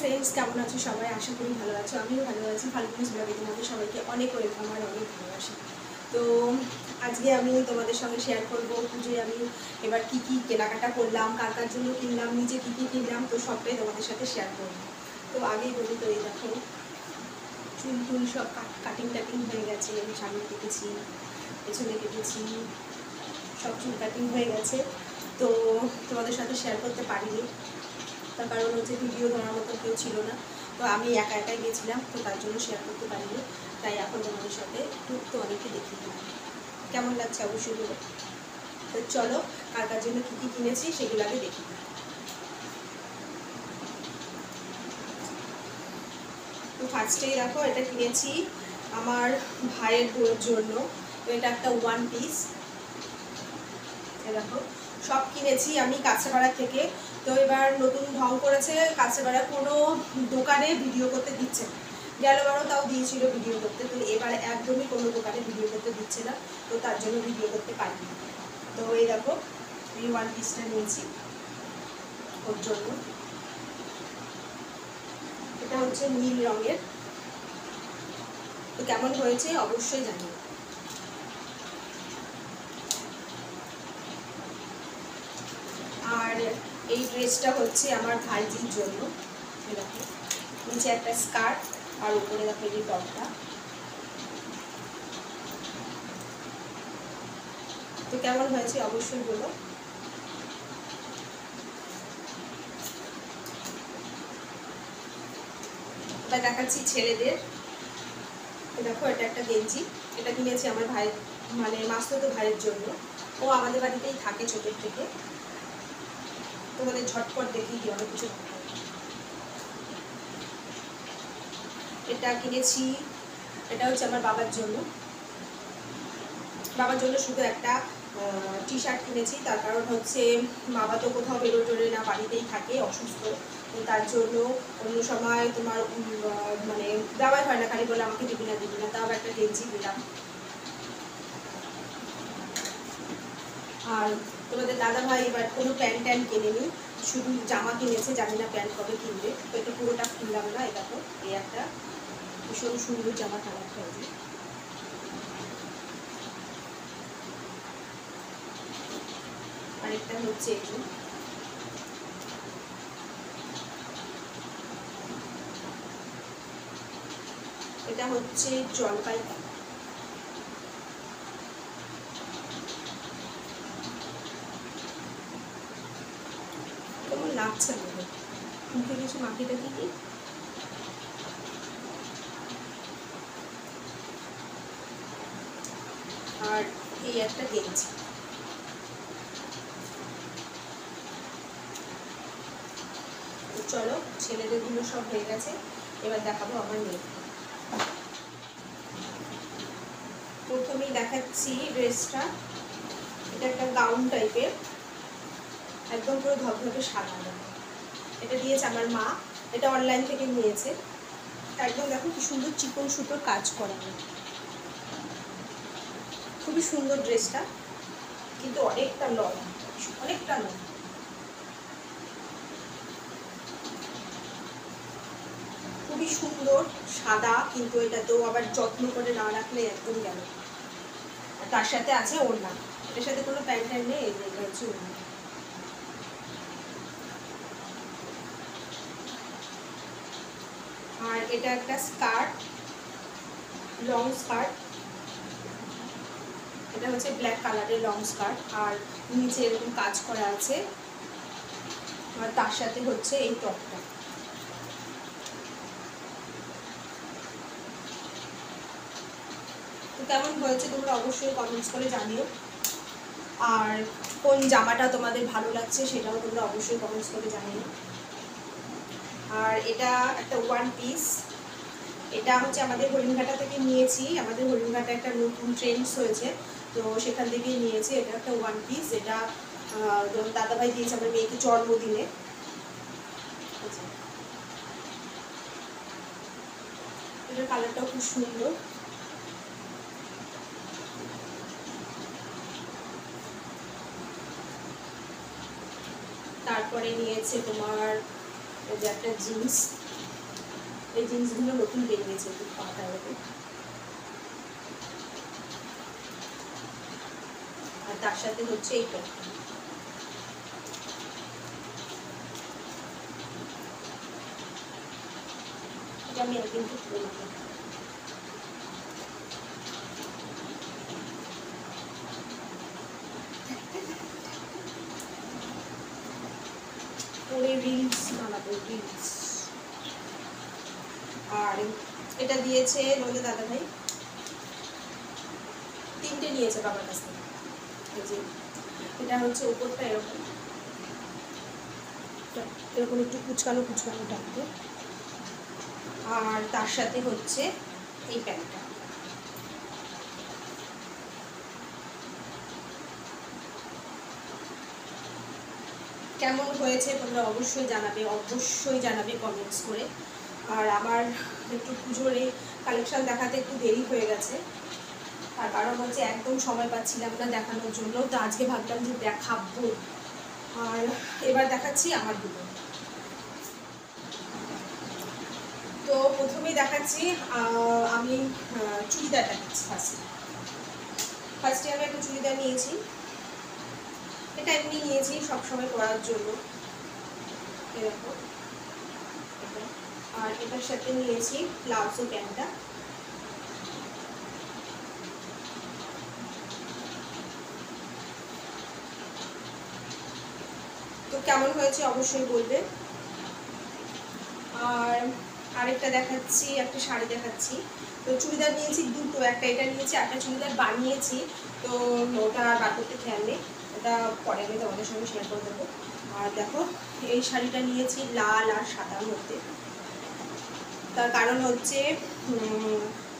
Friends কেমন আছো সবাই? আশা করি ভালো আছো, আমিও ভালো আছি। ফাল্গুনিস ব্লগে তোমাদের সবাইকে অনেক ওয়েলকাম আর অনেক ভালোবাসি। তো আজকে আমি তোমাদের সঙ্গে শেয়ার করব পুজোয় আমি এবার কি কি কেনাকাটা করলাম, কার কার জন্য কিনলাম, নিজে কি কি কিনলাম, তো সবটাই তোমাদের সাথে শেয়ার করব। তো আগেই বলি তো, এই দেখো, চুল টুল সব কাটিং টাটিং হয়ে গেছে, আমি সামনে কেটেছি, পেছনে কেটেছি, সব চুল কাটিং হয়ে গেছে। তো তোমাদের সাথে শেয়ার করতে পারিনি। তার কারণ হচ্ছে ভিডিও ধরার মতো কেউ ছিল না। তো আমি একা একাই গেছিলাম, তো তার জন্য শেয়ার করতে পারিনি। তাই এখন তোমাদের সাথে একটু অনেকে দেখিয়ে দিলাম। কেমন লাগছে অবশ্যই তো চলো, কার কার জন্য কী কী কিনেছি সেগুলো আগে দেখি। তো ফার্স্টেই দেখো, এটা কিনেছি আমার ভাইয়ের বউয়ের জন্য। তো এটা একটা ওয়ান পিস দেখো, সব কিনেছি আমি কাছেপাড়া থেকে। তো এবার নতুন ঢং করেছে কাছেপাড়া কোনো দোকানে ভিডিও করতে দিচ্ছে না। গেলবারও তাও দিয়েছিল ভিডিও করতে, তো এবার একদমই কোনো দোকানে ভিডিও করতে দিচ্ছে না, তো তার জন্য ভিডিও করতে পারিনি। তো এই দেখো, এই ওয়ান পিসটা নিয়েছি ওর জন্য। এটা হচ্ছে নীল রঙের। তো কেমন হয়েছে অবশ্যই জানি আর এই ড্রেসটা হচ্ছে আমার ভাইজির জন্য। নিচে একটা স্কার্ট আর উপরে দেখো এই টপটা। তো কেমন হয়েছে অবশ্যই বলো। দেখাচ্ছি ছেলেদের। দেখো, এটা একটা গেঞ্জি। এটা কিনেছি আমার ভাই মানে মাস্ততো ভাইয়ের জন্য। ও আমাদের বাড়িতেই থাকে ছোটোর থেকে। তোমাদের ঝটপট দেখিয়ে দিই অনেক কিছু এটা কিনেছি। এটা হচ্ছে আমার বাবার জন্য। বাবার জন্য শুধু একটা টি শার্ট কিনেছি। তার কারণ হচ্ছে বাবা তো কোথাও বেরো টোরে না, বাড়িতেই থাকে, অসুস্থ। তার জন্য অন্য সময় তোমার মানে দেওয়াই হয় না, খালি বলে আমাকে দিবি না দিবি না, তাও একটা গেঞ্জি দিলাম আর তোমাদের দাদা ভাই এবার কোনো প্যান্ট ট্যান্ট কেনেনি, শুধু জামা কিনেছে, জানি না প্যান্ট কবে কিনবে, তো এটা পুরোটা কিনলাম না এটা তো এই একটা ভীষণ সুন্দর জামা কালারটা হয়েছে। আরেকটা হচ্ছে এই এটা হচ্ছে জলপাই কেমন লাগছে আমাকে মুখে কিছু মাখিটা কি আর এই একটা গেঞ্জি। চলো ছেলেদেরগুলো সব হয়ে গেছে। এবার দেখাবো আমার মেয়ে। প্রথমেই দেখাচ্ছি ড্রেসটা এটা একটা গাউন টাইপের একদম পুরো ধপধপে সাদা এটা দিয়েছে আমার মা, এটা অনলাইন থেকে নিয়েছে। একদম দেখো কি সুন্দর চিকন সুতোর কাজ করা। খুবই সুন্দর ড্রেসটা, কিন্তু অনেকটা লং অনেকটা লং। খুবই সুন্দর, সাদা, কিন্তু এটা তো আবার যত্ন করে না রাখলে একদম গেল তার সাথে আছে ওর ওড়না। এটার সাথে কোনো প্যান্ট ট্যান্ট নেই হচ্ছে ওড়না আর এটা একটা স্কার্ট লং স্কার্ট। এটা হচ্ছে ব্ল্যাক কালারের লং স্কার্ট, আর নিচে এরকম কাজ করা আছে। আর তার সাথে হচ্ছে এই টপটা। তো কেমন হয়েছে তোমরা অবশ্যই কমেন্টস করে জানিও। আর কোন জামাটা তোমাদের ভালো লাগছে সেটাও তোমরা অবশ্যই কমেন্টস করে জানিও। আর এটা একটা ওয়ান পিস এটা হচ্ছে আমাদের হরিণঘাটা থেকে নিয়েছি। আমাদের হরিণঘাটা একটা নতুন ট্রেন্ডস হয়েছে। তো সেখান থেকেই নিয়েছি। এটা একটা ওয়ান পিস এটা দাদাভাই দিয়েছে আমার মেয়েকে জন্মদিনে। এটার কালারটাও খুব সুন্দর। তারপরে নিয়েছে তোমার এই যে একটা জিন্স এই জিন্সগুলো নতুন বেরিয়েছে খুব পাতা এরকম আর তার সাথে হচ্ছে এই এটা আমি একদিন খুব পরে রিলস বানাবো, রিলস। আর এটা দিয়েছে নদী দাদা ভাই তিনটে নিয়েছে বাবার কাছ থেকে। এই যে, এটা হচ্ছে উপরটা এরকম। এরকম একটু কুচকানো কুচকানো টাইপে আর তার সাথে হচ্ছে এই প্যান্টটা। কেমন হয়েছে তোমরা অবশ্যই জানাবে অবশ্যই জানাবে কমেন্টস করে। আর আমার একটু পুজোর এই কালেকশান দেখাতে একটু দেরি হয়ে গেছে। আর কারণ হচ্ছে একদম সময় পাচ্ছিলাম না দেখানোর জন্য, তো আজকে ভাবলাম যে দেখাবো। আর এবার দেখাচ্ছি আমার দুটো। তো প্রথমেই দেখাচ্ছি আমি চুড়িদার দেখাচ্ছি ফার্স্টে ফার্স্টে আমি একটা চুড়িদার নিয়েছি। এটা এমনি নিয়েছি সবসময় পরার জন্য। এরকম। আর এটার সাথে নিয়েছি ব্লাউজ প্যান্টটা। তো কেমন হয়েছে অবশ্যই বলবে। আর আরেকটা দেখাচ্ছি, একটা শাড়ি দেখাচ্ছি। তো চুড়িদার নিয়েছি দুটো, একটা এটা নিয়েছি, একটা চুড়িদার বানিয়েছি। তো ওটা বার করতে খেয়াল নেই। ওটা পরে আমি তোমাদের সঙ্গে শেয়ার করে দেবো। আর দেখো, এই শাড়িটা নিয়েছি লাল আর সাদার মধ্যে। তার কারণ হচ্ছে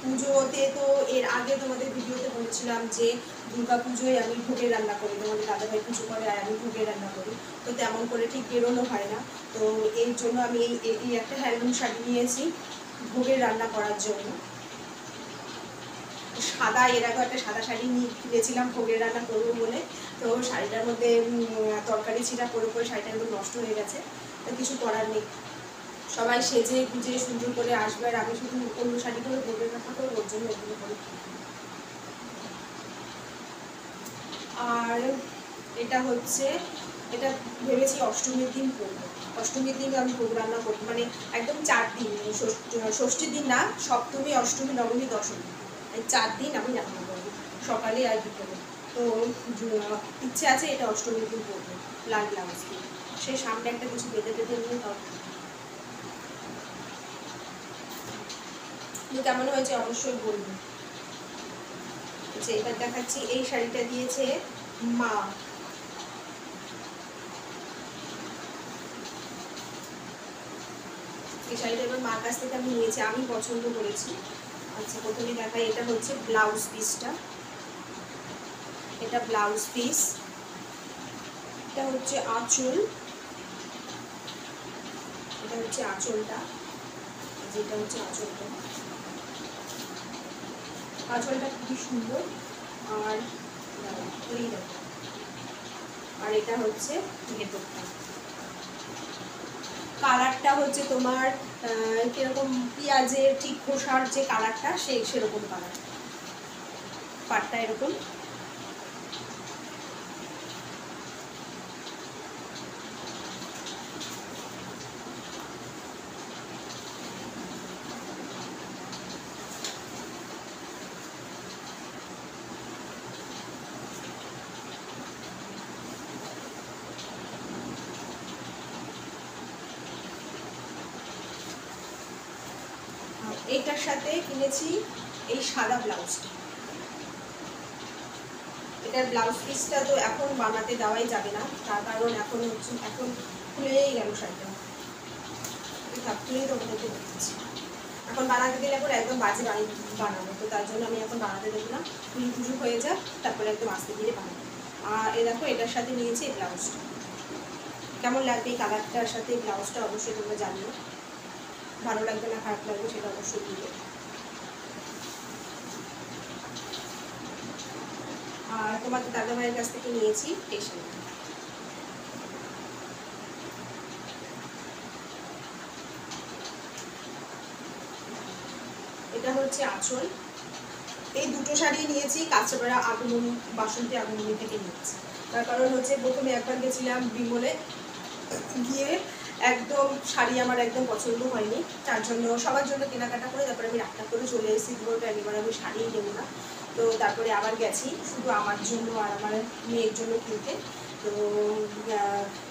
পুজোতে তো এর আগে তোমাদের ভিডিওতে বলছিলাম যে দুর্গা পুজোয় আমি ভোগের রান্না করি, তোমাদের দাদাভাই পুজো করে, আর আমি ভোগের রান্না করি। তো তেমন করে ঠিক বেরোনো হয় না। তো এর জন্য আমি এই একটা হ্যান্ডলুম শাড়ি নিয়েছি ভোগের রান্না করার জন্য। সাদা, এর আগে একটা সাদা শাড়ি নিয়ে কিনেছিলাম, ভোগের রান্না করব বলে। তো শাড়িটার মধ্যে তরকারি ছিটা পরে পরে শাড়িটা একদম নষ্ট হয়ে গেছে তো কিছু করার নেই। সবাই সেজে গুজে সুন্দর করে আসবে, আর আমি শুধু অন্য শাড়ি করে ভোগের রান্না করব, ওর জন্য ওগুলো করি। আর এটা হচ্ছে, এটা ভেবেছি অষ্টমীর দিন করব। অষ্টমীর দিন আমি ভোগ রান্না করব মানে একদম চার দিন ষষ্ঠীর দিন না, সপ্তমী, অষ্টমী, নবমী, দশমী। এই চার দিন আমি রান্না করব সকালে আর বিকেলে। তো ইচ্ছে আছে এটা অষ্টমীর দিন করব, লাল ব্লাউজ সেই সামনে একটা কিছু বেঁধে বেঁধে নিয়ে তাও কেমন হয়েছে অবশ্যই বলব। আচ্ছা এবার দেখাচ্ছি, এই শাড়িটা দিয়েছে মা। এই শাড়িটা এবার মার কাছ থেকে আমি নিয়েছি, আমি পছন্দ করেছি। আচ্ছা প্রথমে দেখাই, এটা হচ্ছে ব্লাউজ পিসটা এটা ব্লাউজ পিস এটা হচ্ছে আঁচল। এটা হচ্ছে আঁচলটা। যেটা হচ্ছে আঁচলটা। আঁচলটা খুবই সুন্দর। আর। আর এটা হচ্ছে ভেতরটা। কালারটা হচ্ছে তোমার কীরকম পেঁয়াজের ঠিক খোসার যে কালারটা সেই সেরকম কালার। পাটটা এরকম। আর সাথে কিনেছি এই সাদা ব্লাউজটা। এটার ব্লাউজ পিসটা তো এখন বানাতে দেওয়াই যাবে না, তার কারণ এখন হচ্ছে, এখন খুলেই গেল শাড়িটা। থাক খুলেই তোমাদেরকে দেখাচ্ছি। এখন বানাতে দিলে পরে একদম বাজে বানি বানাবো, তো তার জন্য আমি এখন বানাতে দেবো না। পুজো পুজো হয়ে যাক, তারপরে একদম আস্তে দিয়ে বানাবো। আর এ দেখো, এটার সাথে নিয়েছি এই ব্লাউজটা। কেমন লাগবে এই কালারটার সাথে ব্লাউজটা অবশ্যই তোমরা জানিও। ভালো লাগবে না, খারাপ লাগবে সেটা অবশ্যই দিয়ে দিবে। আর তোমাদের দাদাভাইয়ের কাছ থেকে নিয়েছি স্টেশন এটা হচ্ছে আঁচল। এই দুটো শাড়ি নিয়েছি কাছাপাড়া আগমনী, বাসন্তী আগমনী থেকে নিয়েছি। তার কারণ হচ্ছে প্রথমে একবার গেছিলাম বিমলে গিয়ে একদম শাড়ি আমার একদম পছন্দ হয়নি। তার জন্য সবার জন্য কেনাকাটা করে তারপরে আমি রান্না করে চলে এসেছি। পুরোটা এবার আমি শাড়িই নেব না। তো তারপরে আবার গেছি শুধু আমার জন্য আর আমার মেয়ের জন্য কিনতে। তো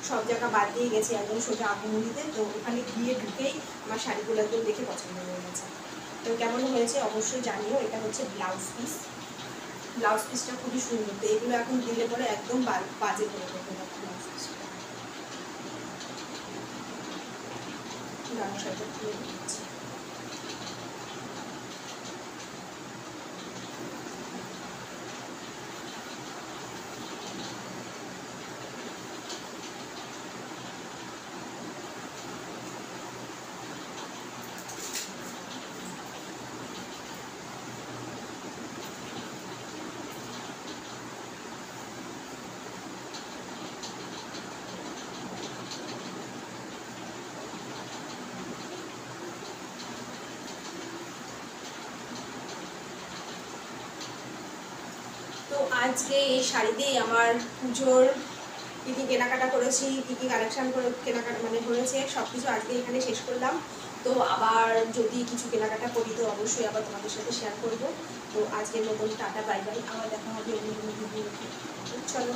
সব জায়গা বাদ দিয়ে গেছি একদম সোজা আগমনিতে তো ওখানে গিয়ে ঢুকেই আমার শাড়িগুলো একদম দেখে পছন্দ হয়ে গেছে। তো কেমন হয়েছে অবশ্যই জানিও। এটা হচ্ছে ব্লাউজ পিস। ব্লাউজ পিসটা খুবই সুন্দর। তো এগুলো এখন দিলে পরে একদম বাজে করে দেবে ব্লাউজ পিসটা। ডান সাইডে খুলে তো আজকে এই শাড়িতেই আমার পুজোর কী কী কেনাকাটা করেছি, কী কী কালেকশান করে কেনাকাটা মানে হয়েছে সব কিছু আজকে এখানে শেষ করলাম। তো আবার যদি কিছু কেনাকাটা করি তো অবশ্যই আবার তোমাদের সাথে শেয়ার করব। তো আজকের মতন টাটা বাই বাই আবার দেখা হবে অন্য কোনো ভিডিওতে চলো।